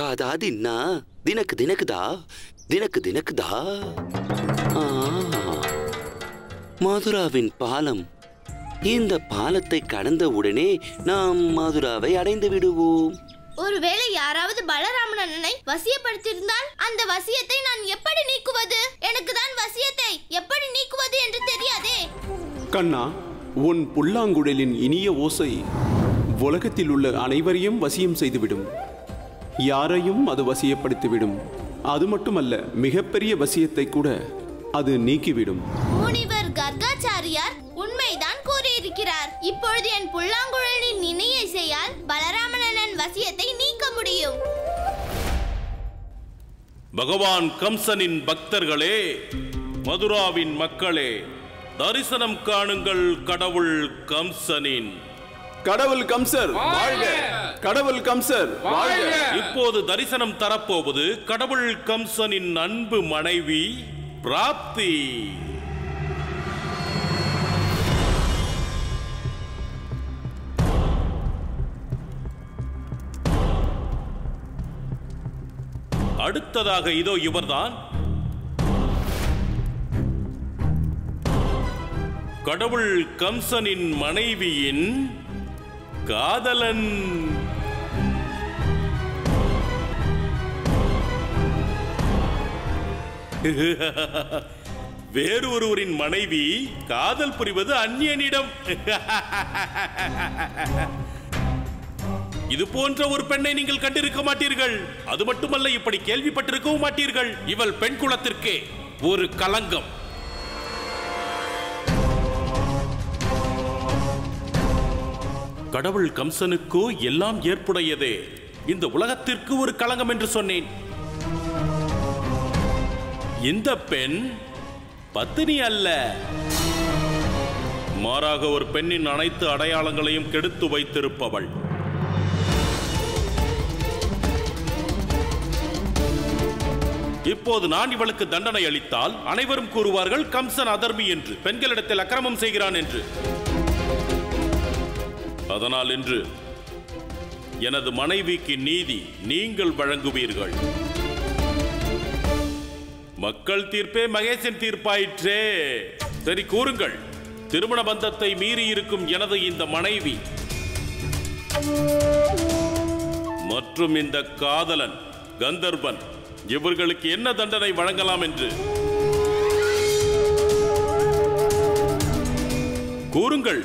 தாதா தின்னா. தினக்கு தினக்குதா? தினக்கு தினக்குதா? ஆ, மதுராவின் பாலம். இந்த பாலத்தை கடந்த உடனே நாம் மதுராவை அடைந்து விடுவோம். ஒருவேளை யாராவது பலராமன் அண்ணனை வசியப்படுத்தியிருந்தால் அந்த வசியத்தை நான் எப்படி நீக்குவது? எனக்கு தான் வசியத்தை. எப்படி நீக்குவது என்று தெரியாதே. கண்ணா உன் புல்லாங்குழலின் இனிய ஓசை உலகத்தில் உள்ள அனைவரையும் வசியம் செய்துவிடும். யாரையும் அது வசியப்படுத்திவிடும். அது மட்டுமல்ல மிகப்பெரிய வசியத்தை கூட அது நீக்கிவிடும். முனிவர் கர்காச்சாரியார் உண்மைதான் கூறியிருக்கிறார். இப்பொழுது என் புல்லாங்குழலின் இணைய இசையால் பலராமன் அண்ணன் வசியத்தை நீக்க முடியும். பகவான் கம்சனின் பக்தர்களே மதுராவின் மக்களே தரிசனம் காணுங்கள் கடவுள் கம்சனின். கடவுள் கம்சர் வாழ்க. கடவுள் கம்சர் வாழ்க. இப்போது தரிசனம் தரப்போவது கடவுள் கம்சனின் அன்பு மனைவி பிராப்தி. அடுத்ததாக இதோ இவர்தான். கடவுள் கம்சனின் மனைவியின் காதலன். வேறு ஒருவரின் மனைவி காதல் புரிவது அந்நியனிடம். இது போன்ற ஒரு பெண்ணை நீங்கள் கண்டிருக்க மாட்டீர்கள். அது மட்டுமல்ல இப்படி கேள்விப்பட்டிருக்கவும் மாட்டீர்கள். இவள் பெண் குலத்திற்கே ஒரு கலங்கம். கடவுள் கம்சனுக்கோ எல்லாம் ஏற்புடையதே. இந்த உலகத்திற்கு ஒரு களங்கம் என்று சொன்னேன். இந்த பெண் பத்தினி அல்ல. மாறாக ஒரு பெண்ணின் அனைத்து அடையாளங்களையும் கெடுத்து வைத்திருப்பவள். இப்போது நான் இவளுக்கு தண்டனை அளித்தால் அனைவரும் கூறுவார்கள் கம்சன் அதர்மி என்று. பெண்களிடத்தில் அக்கிரமம் செய்கிறான் என்று. அதனால் இன்று எனது மனைவிக்கு நீதி நீங்கள் வழங்குவீர்கள். மக்கள் தீர்ப்பே மகேசன் தீர்ப்பாயிற்றே. சரி கூறுங்கள். திருமண பந்தத்தை மீறி இருக்கும் எனது இந்த மனைவி மற்றும் இந்த காதலன் கந்தர்வன் இவர்களுக்கு என்ன தண்டனை வழங்கலாம் என்று கூறுங்கள்.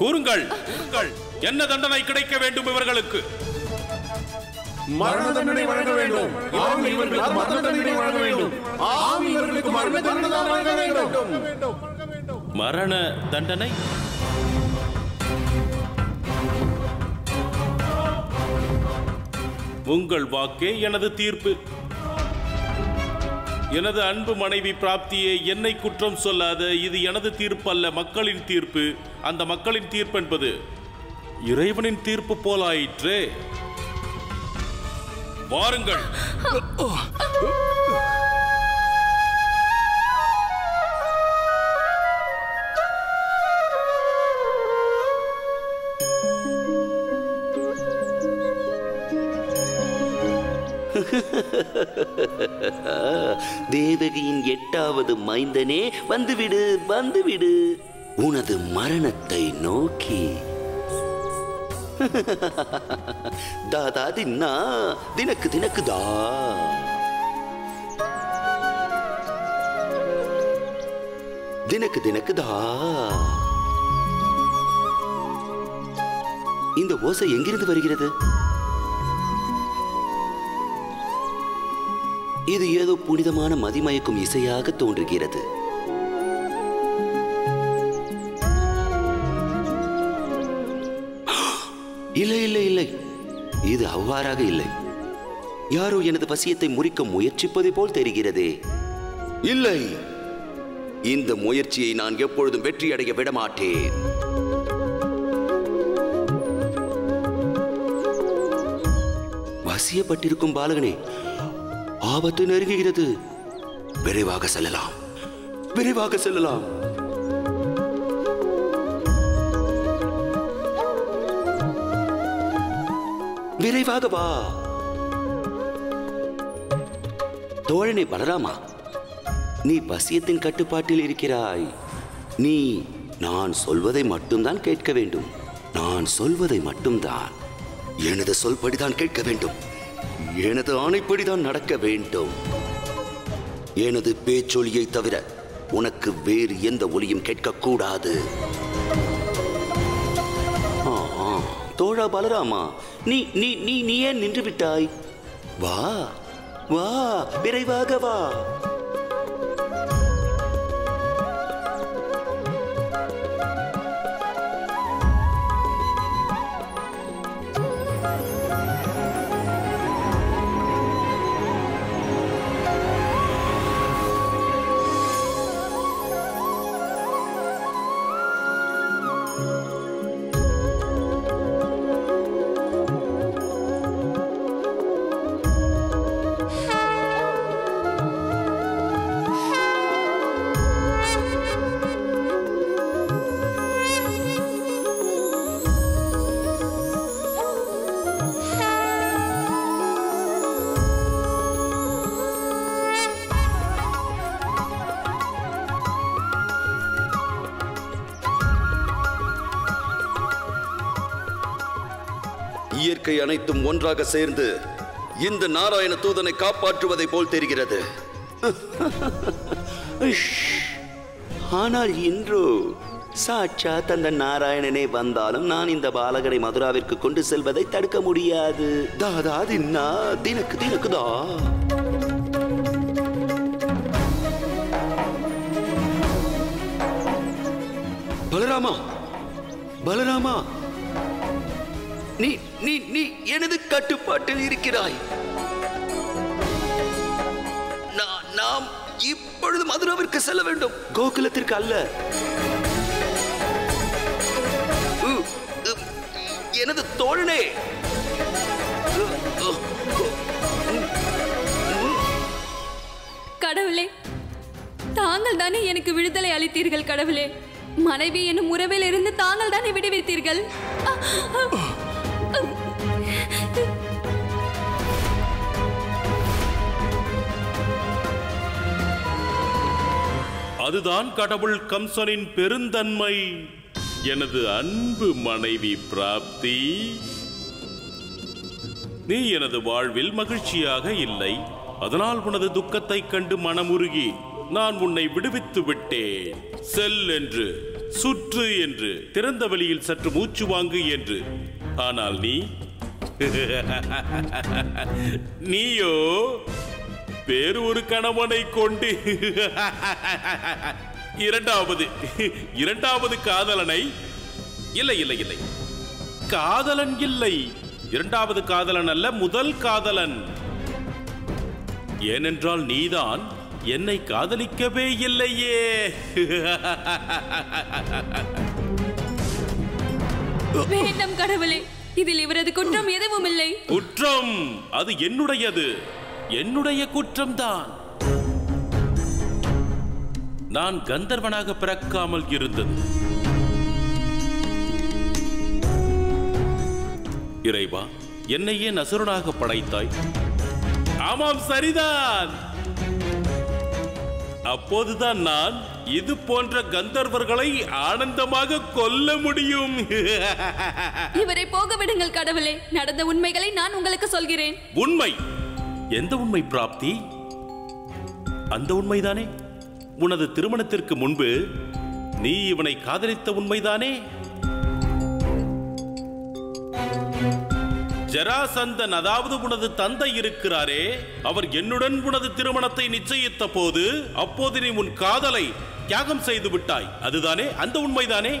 கூறுங்கள். கூறுங்கள். என்ன தண்டனை கிடைக்க வேண்டும் இவர்களுக்கு? மரண தண்டனை வழங்க வேண்டும். ஆம் இவர்களுக்கு மரண தண்டனை வழங்க வேண்டும். ஆம் இவர்களுக்கு மரண தண்டனை வழங்க வேண்டும். மரண தண்டனை? உங்கள் வாக்கே எனது தீர்ப்பு. எனது அன்பு மனைவி பிராப்தியே என்னை குற்றம் சொல்லாத இது எனது தீர்ப்பு அல்ல மக்களின் தீர்ப்பு. அந்த மக்களின் தீர்ப்பு என்பது இறைவனின் தீர்ப்பு போலாயிற்றே வாருங்கள். தேவகியின் எட்டாவது மைந்தனே வந்துவிடு வந்துவிடு. உனது மரணத்தை நோக்கி. தாதா தின்னா தினக்கு தினக்குதா தினக்கு தினக்குதா இந்த ஓசை எங்கிருந்து வருகிறது? இது ஏதோ புனிதமான மதிமயக்கும் இசையாக தோன்றுகிறது. இல்லை இல்லை இல்லை. இது அவ்வாறாக இல்லை. யாரோ எனது வசியத்தை முறிக்க முயற்சிப்பது போல் தெரிகிறதே. இல்லை. இந்த முயற்சியை நான் எப்பொழுதும் வெற்றியடைய விடமாட்டேன். வசியப்பட்டிருக்கும் பாலகனே ஆபத்து நெருங்குகிறது. விரைவாக செல்லலாம். விரைவாக செல்லலாம். விரைவாக வா. தோழனை பலராமா நீ பசியத்தின் கட்டுப்பாட்டில் இருக்கிறாய். நீ நான் சொல்வதை மட்டும்தான் கேட்க வேண்டும். நான் சொல்வதை மட்டும்தான் எனது சொல்படிதான் கேட்க வேண்டும். எனது ஆணைப்படிதான் நடக்க வேண்டும். எனது பேச்சொலியை தவிர உனக்கு வேறு எந்த ஒலியும் கேட்கக்கூடாது. ஆ, ஆ. தோழா பலராமா நீ நீ நீ நீ ஏன் நின்று விட்டாய்? வா வா விரைவாக வா. இயற்கை அனைத்தும் ஒன்றாக சேர்ந்து இந்த நாராயண தூதனை காப்பாற்றுவதை போல் தெரிகிறது. ஆனால் இன்று சாட்சாத் அந்த நாராயணனே வந்தாலும் நான் இந்த பாலகனை மதுராவிற்கு கொண்டு செல்வதை தடுக்க முடியாது. தாதா தின்னா தினக்கு தினக்குதா பலராமா பலராமா. நீ நீ நீ எனது கட்டுப்பாட்டில் இருக்கிறாய். நாம் இப்பொழுது மதுராவிற்கு செல்ல வேண்டும். கோகுலத்திற்கு அல்ல. எனது தோழனே. கடவுளே தாங்கள் தானே எனக்கு விடுதலை அளித்தீர்கள் கடவுளே. மனைவி என்னும் உறவில் இருந்து தாங்கள் தானே விடுவித்தீர்கள். அதுதான் கடவுள் கம்சனின் பெருந்தன்மை. எனது அன்பு மனைவி பிராப்தி. நீ எனது வாழ்வில் மகிழ்ச்சியாக இல்லை. அதனால் உனது துக்கத்தைக் கண்டு மனமுருகி நான் உன்னை விடுவித்து விட்டேன். செல் என்று சுற்று என்று திறந்த வெளியில் சற்று மூச்சு வாங்கு என்று. ஆனால் நீ? நீயோ? வேறு ஒரு கணவனை கொண்டு. இரண்டாவது இரண்டாவது காதலனை. இல்லை இல்லை இல்லை. காதலன் இல்லை. இரண்டாவது காதலன் அல்ல முதல் காதலன். ஏனென்றால் நீதான் என்னை காதலிக்கவே இல்லையே. வேண்டாம் கடவுளே இதில் இவரது குற்றம் எதுவும் இல்லை. குற்றம் அது என்னுடையது. என்னுடைய குற்றம்தான். நான் கந்தர்வனாக பிறக்காமல் இருந்தது. இறைவா என்னை ஏன் அசுரனாக படைத்தாய். ஆமாம் சரிதான். அப்போதுதான் நான் இது போன்ற கந்தர்வர்களை ஆனந்தமாக கொல்ல முடியும். இவரை போக விடுங்கள் கடவுளே. நடந்த உண்மைகளை நான் உங்களுக்கு சொல்கிறேன். உண்மை. எந்த உண்மை பிராப்தி? அந்த உண்மைதானே? உனது திருமணத்திற்கு முன்பு நீ இவனை காதலித்த உண்மைதானே? ஜராசந்தன் அதாவது உனது தந்தை இருக்கிறாரே அவர் என்னுடன் உனது திருமணத்தை நிச்சயித்த போது அப்போது நீ உன் காதலை தியாகம் செய்து விட்டாய். அதுதானே? அந்த உண்மைதானே?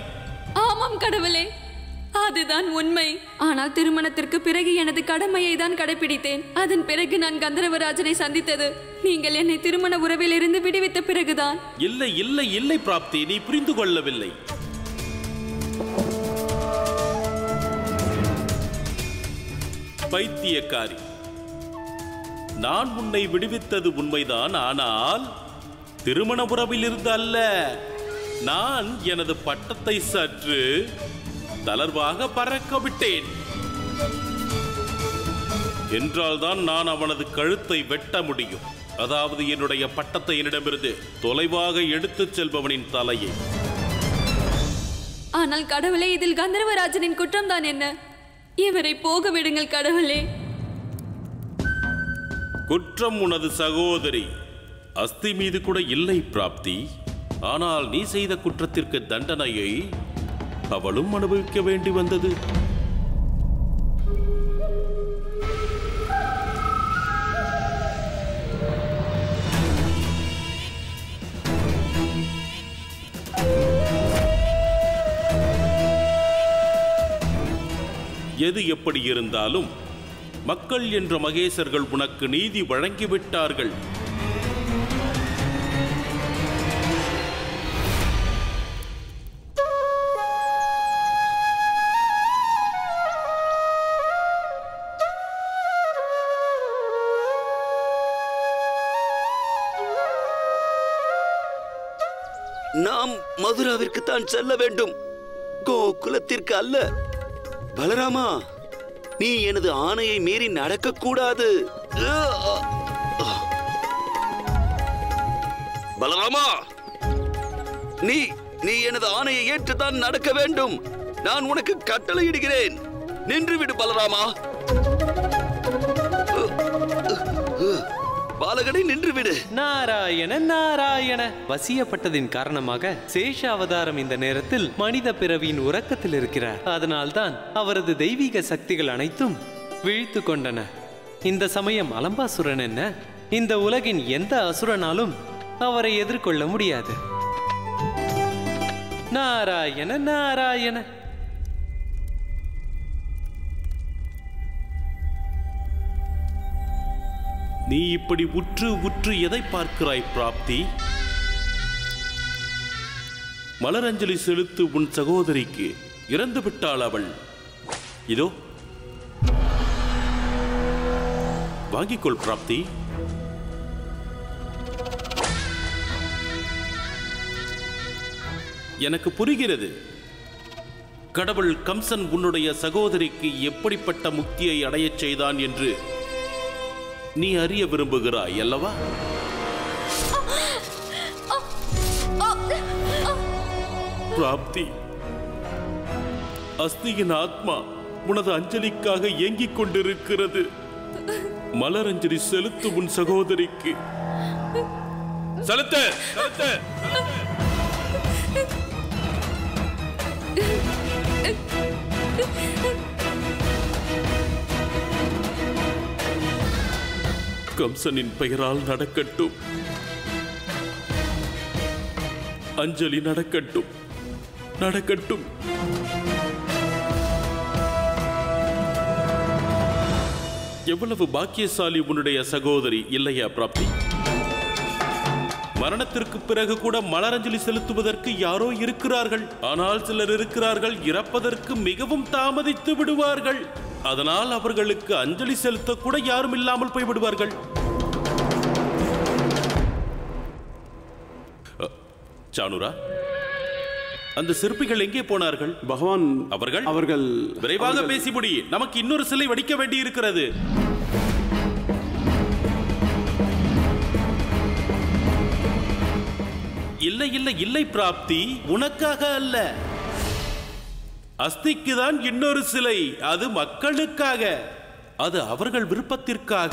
ஆமாம் கடவுளே. அதுதான் உண்மை. ஆனால் திருமணத்திற்கு பிறகு எனது கடமையை தான் கடைபிடித்தேன். அதன் பிறகு நான் கந்தரவராஜனை சந்தித்தது. நீங்கள் என்னை திருமண உறவில் இருந்து விடுவித்த பிறகுதான். இல்லை இல்லை இல்லை பிராப்தி. நீ புரிந்து கொள்ளவில்லை. பைத்தியக்காரி. நான் உன்னை விடுவித்தது உண்மைதான். ஆனால் திருமண உறவில் இருந்து அல்ல. நான் எனது பட்டத்தை சற்று தளர்வாக பறக்க விட்டேன். என்றால்தான் நான் அவனது கழுத்தை வெட்ட முடியும். அதாவது என்னுடைய பட்டத்தை என்னிடமிருந்து தொலைவாக எடுத்துச் செல்பவனின் தலையை. ஆனால் கடவுளே இதில் கந்தர்வராஜனின் குற்றம் தான் என்ன? இவரை போக விடுங்கள் கடவுளே. குற்றம் உனது சகோதரி. அஸ்தி மீது கூட இல்லை பிராப்தி. ஆனால் நீ செய்த குற்றத்திற்கு தண்டனையை அவளும் அனுபவிக்க வேண்டி வந்தது. எது எப்படி இருந்தாலும் மக்கள் என்ற மகேசர்கள் உனக்கு நீதி வழங்கிவிட்டார்கள். தான் செல்ல வேண்டும். கோகுலத்திற்கு அல்ல. பலராமா நீ எனது ஆணையை மீறி நடக்கக்கூடாது. பலராமா நீ நீ எனது ஆணையை ஏற்றுத்தான் நடக்க வேண்டும். நான் உனக்கு கட்டளையிடுகிறேன். நின்றுவிடு பலராமா. பாலகனை நின்றுவிடு. நாராயண நாராயண. வசியப்பட்டதின் காரணமாக சேஷ அவதாரம் இந்த நேரத்தில் மனித பிறவியின் உறக்கத்தில் இருக்கிறார். அதனால்தான் அவரது தெய்வீக சக்திகள் அனைத்தும் விழித்து கொண்டன. இந்த சமயம் அலம்பாசுரன் என்ன? இந்த உலகின் எந்த அசுரனாலும் அவரை எதிர்கொள்ள முடியாது. நாராயண நாராயண. நீ இப்படி உற்று உற்று எதை பார்க்கிறாய் பிராப்தி? மலரஞ்சலி செலுத்து உன் சகோதரிக்கு இறந்து விட்டாள் அவள். இதோ. வாங்கிக்கொள் பிராப்தி. எனக்கு புரிகிறது. கடவுள் கம்சன் உன்னுடைய சகோதரிக்கு எப்படிப்பட்ட முக்தியை அடையச் செய்தான் என்று நீ அறிய விரும்புகிறாய் அல்லவா? பிராப்தி. அஸ்தியின் ஆத்மா உனது அஞ்சலிக்காக ஏங்கிக் கொண்டிருக்கிறது. மலரஞ்சலி செலுத்து உன் சகோதரிக்கு. செலுத்த செலுத்த. கம்சனின் பெயரால் நடக்கட்டும். அஞ்சலி நடக்கட்டும். நடக்கட்டும். எவ்வளவு பாக்கியசாலி உன்னுடைய சகோதரி இல்லையா பிராப்தி? மரணத்திற்கு பிறகு கூட மலரஞ்சலி செலுத்துவதற்கு யாரோ இருக்கிறார்கள். ஆனால் சிலர் இருக்கிறார்கள் இறப்பதற்கு மிகவும் தாமதித்து விடுவார்கள். அதனால் அவர்களுக்கு அஞ்சலி செலுத்த கூட யாரும் இல்லாமல் போய் விடுவார்கள் அ, சானுரா அந்த சிற்பிகள் எங்கே போனார்கள்? பகவான் அவர்கள்? அவர்கள் விரைவாக அவர்கள்- பேசி முடி நமக்கு இன்னொரு சிலை வடிக்க வேண்டி இருக்கிறது இல்லை இல்லை இல்லை பிராப்தி. உனக்காக அல்ல. அஸ்திக்கு தான் இன்னொரு சிலை. அது மக்களுக்காக. அது அவர்கள் விருப்பத்திற்காக.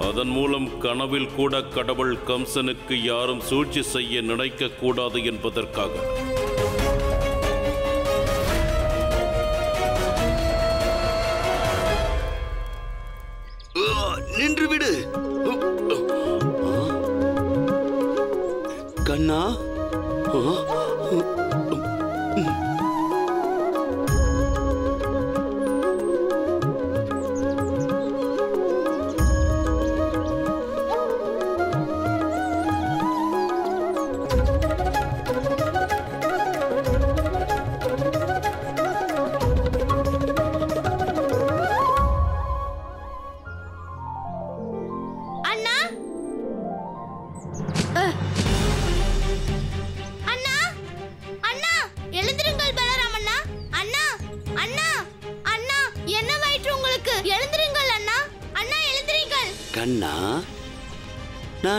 அதன் மூலம் கனவில் கூட கடவுள் கம்சனுக்கு யாரும் சூழ்ச்சி செய்ய நினைக்க கூடாது என்பதற்காக.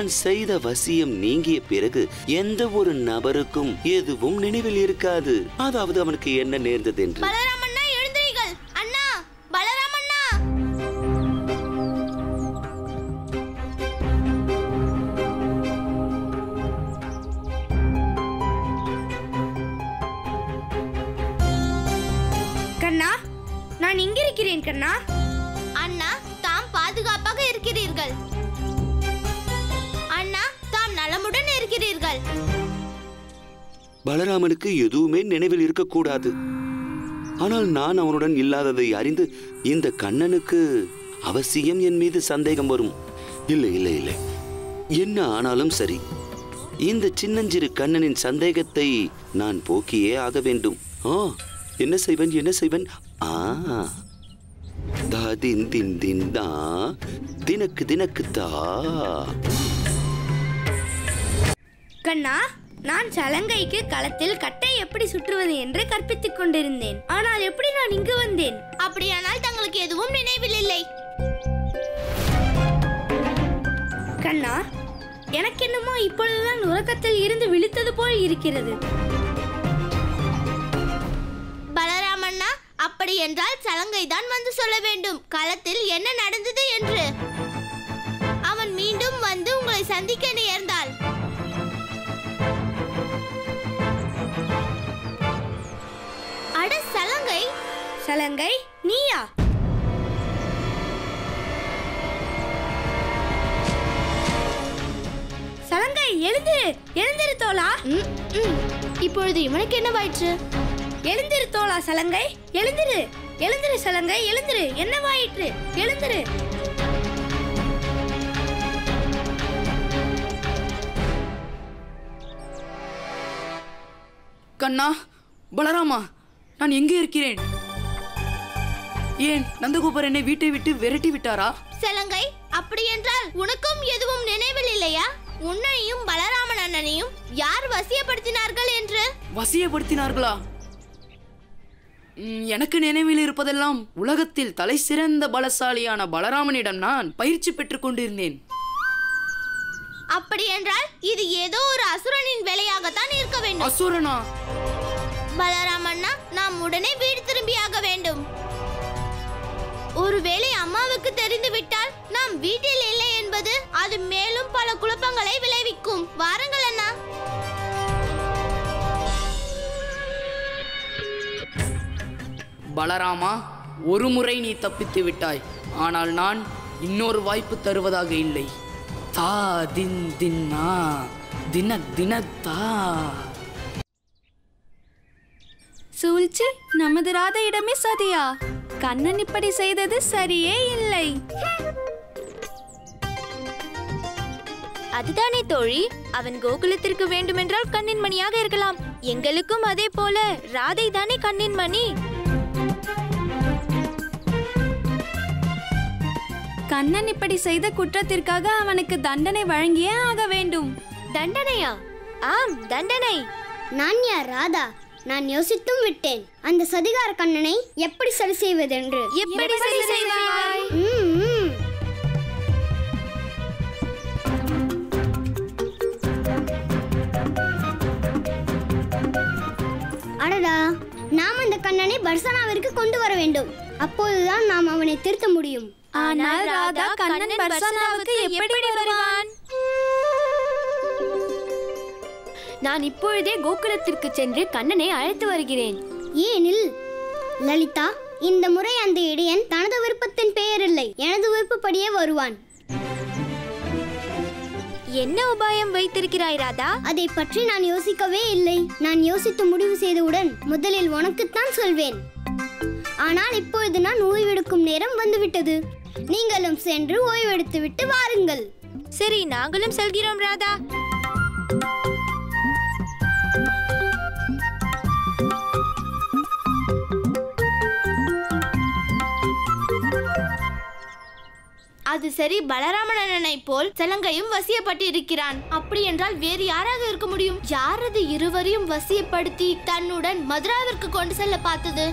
தான் செய்த வசியம் நீங்கிய பிறகு எந்த ஒரு நபருக்கும் எதுவும் நினைவில் இருக்காது. அதாவது அவனுக்கு என்ன நேர்ந்தது என்று அவனுக்கு எதுவுமே நினைவில் இருக்கக்கூடாது. ஆனால் நான் அவனுடன் இல்லாததை அறிந்து இந்த கண்ணனுக்கு அவசியம் என் மீது சந்தேகம் வரும். இல்லை இல்லை இல்லை. என்ன ஆனாலும் சரி. இந்த சின்னஞ்சிறு கண்ணனின் சந்தேகத்தை நான் போக்கியே ஆக வேண்டும். ஆ என்ன செய்வன் என்ன செய்வன்? ஆ. தா தின் தின் தின் தா. தினக்கு தினக்கு தா. கண்ணா நான் சலங்கைக்கு களத்தில் கட்டை எப்படி சுற்றுவது என்று கற்பித்துக் கொண்டிருந்தேன். ஆனால் எப்படி நான் இங்கு வந்தேன்? அப்படியானால் தங்களுக்கு எதுவும் நினைவில் இல்லை கண்ணா எனக்கென்னமோ இப்பொழுதுதான் உறக்கத்தில் இருந்து விழித்தது போல் இருக்கிறது. பலராமண்ணா அப்படி என்றால் சலங்கை தான் வந்து சொல்ல வேண்டும். களத்தில் என்ன நடந்தது என்று? அவன் மீண்டும் வந்து உங்களை சந்திக்க நேர்ந்தால் சலங்கை நீயா? சலங்கை எழுந்திரு எழுந்திரு ம். இப்பொழுது இவனுக்கு என்னவாயிற்று எழுந்திரு தோளா சலங்கை எழுந்திரு. எழுந்திரு சலங்கை எழுந்திரு. என்னவாயிற்று எழுந்திரு. கண்ணா பலராமா நான் எங்கே இருக்கிறேன்? ஏன் நந்தகோபர் என்னை வீட்டை விட்டு விரட்டி விட்டாரா? சலங்கை அப்படி என்றால் உனக்கும் எதுவும் நினைவில் இல்லையா? உன்னையும் பலராமன் அண்ணனையும் யார் வசியப்படுத்தினார்கள் என்று? வசியப்படுத்தினார்களா? எனக்கு நினைவில் இருப்பதெல்லாம் உலகத்தில் தலை சிறந்த பலசாலியான பலராமனிடம் நான் பயிற்சி பெற்றுக் கொண்டிருந்தேன். அப்படி என்றால் இது ஏதோ ஒரு அசுரனின் வேலையாகத்தான் இருக்க வேண்டும். அசுரனா? பலராமண்ணா நாம் உடனே வீடு திரும்பியாக வேண்டும். ஒருவேளை அம்மாவுக்கு தெரிந்து விட்டால் நாம் வீட்டில் இல்லை என்பது அது மேலும் பல குழப்பங்களை விளைவிக்கும். வாருங்கள் அண்ணா. பலராமா ஒரு முறை நீ தப்பித்து விட்டாய். ஆனால் நான் இன்னொரு வாய்ப்பு தருவதாக இல்லை. தா தின் தின்னா தின தினத்தா. சூழ்ச்சி நமது ராதையிடமே சதியா? கண்ணன் இப்படி செய்தது சரியே இல்லை. அதுதானே தோழி. அவன் கோகுலத்திற்கு வேண்டுமென்றால் கண்ணின் மணியாக இருக்கலாம். எங்களுக்கும் அதே போல ராதை தானே கண்ணின் மணி. கண்ணன் இப்படி செய்த குற்றத்திற்காக அவனுக்கு தண்டனை வழங்கியே ஆக வேண்டும். தண்டனையா? ஆம் தண்டனை. நான் யார் ராதா? நான் யோசித்தும் விட்டேன். அந்த சதிகார கண்ணனை எப்படி சரி செய்வதென்று. எப்படி சரி செய்வாய். அடடா நாம் அந்த கண்ணனை பர்சனாவிற்கு கொண்டு வர வேண்டும். அப்போதுதான் நாம் அவனை திருத்த முடியும். ஆனால் ராதா கண்ணன் பர்சனாவுக்கு எப்படி வருவான்? நான் இப்பொழுதே கோகுலத்திற்கு சென்று கண்ணனை அழைத்து வருகிறேன். ஏனில் லலிதா இந்த முறை அந்த இடையன் தனது விருப்பத்தின் பெயரில்லை. எனது விருப்பப்படியே வருவான். என்ன உபாயம் வைத்திருக்கிறாய் ராதா? அதை பற்றி நான் யோசிக்கவே இல்லை. நான் யோசித்து முடிவு செய்தவுடன் முதலில் உனக்குத்தான் சொல்வேன். ஆனால் இப்பொழுது நான் ஓய்வெடுக்கும் நேரம் வந்துவிட்டது. நீங்களும் சென்று ஓய்வெடுத்து விட்டு வாருங்கள். சரி நாங்களும் செல்கிறோம் ராதா. அது சரி பலராமன் அண்ணனை போல் சலங்கையும் வசியப்பட்டு இருக்கிறான் அப்படி என்றால் வேறு யாராக இருக்க முடியும்? யாரது இருவரையும் வசியப்படுத்தி தன்னுடன் மதுராவிற்கு கொண்டு செல்ல பார்த்தது?